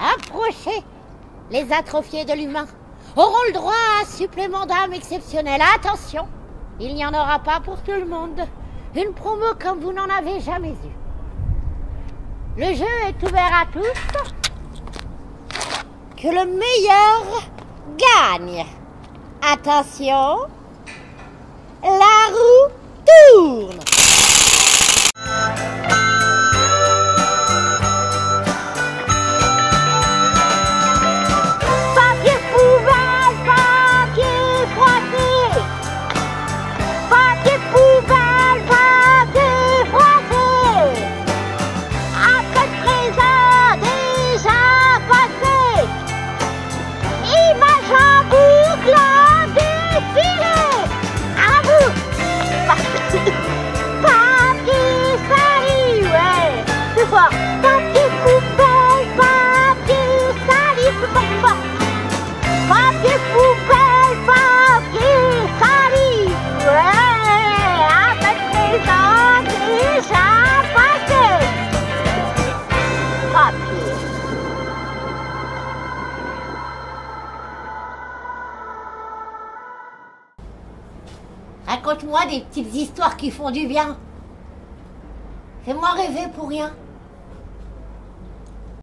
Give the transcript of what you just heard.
Approchez Les atrophiés de l'humain auront le droit à un supplément d'âme exceptionnel. Attention, il n'y en aura pas pour tout le monde. Une promo comme vous n'en avez jamais eu. Le jeu est ouvert à tous. Que le meilleur gagne. Attention, Raconte-moi des petites histoires qui font du bien. Fais-moi rêver pour rien.